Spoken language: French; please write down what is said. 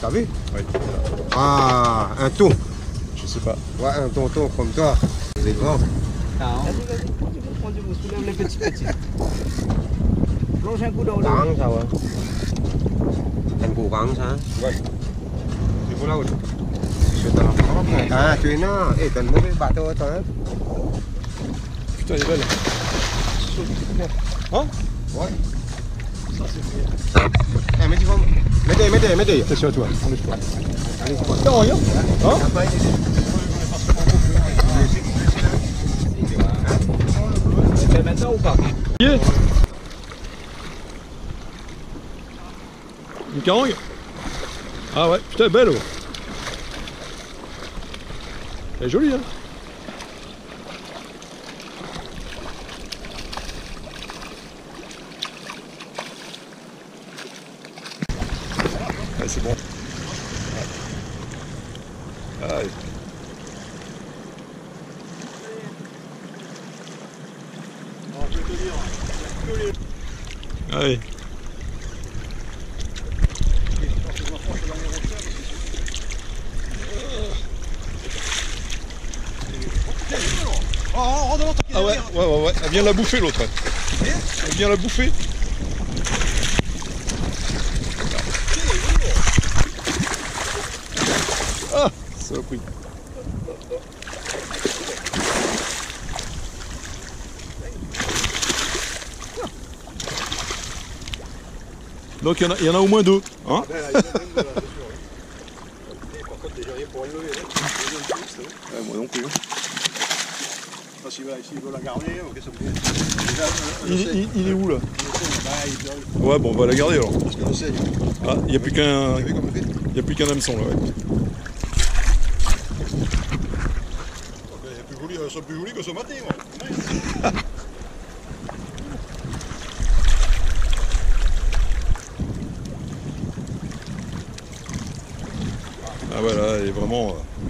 T'as vu Oui. Ah, un ton. Je sais pas. Ouais, un tonton comme toi. C'est grand. Vas-y, vas-y, prends-du-vous, prends-du-vous, soulève les petits petits. Plonge un coup dans l'eau. Trắng sao á? Thành cố gắng sao? Vâng. Thì có lâu rồi. À, chuyện nó, ê, tần mới bà tôi tớ. Putain, elle est belle. Hein Ouais. Eh, mais tu vas... Mettez, mettez, mettez. Attention à toi. Allez, Non, regarde. Hein Tu fais maintenant ou pas Yeah. Une carangue Ah ouais, putain, belle. ouais. Elle est jolie, hein Ouais, c'est bon. Allez. Allez. Ah ouais, ouais, ouais, ouais. Elle vient la bouffer l'autre. Elle vient la bouffer. Ah, ça a pris. Donc il y, en a- il y en a au moins deux. Hein Ouais, moi non plus. hein. Il, il- il est où là? Ouais, bon, on va la garder alors. Ah, il n'y a plus qu'un il y a plus qu'un hameçon là. Ouais. C'est plus joli que ce matin, moi. Ah voilà, elle est vraiment. euh,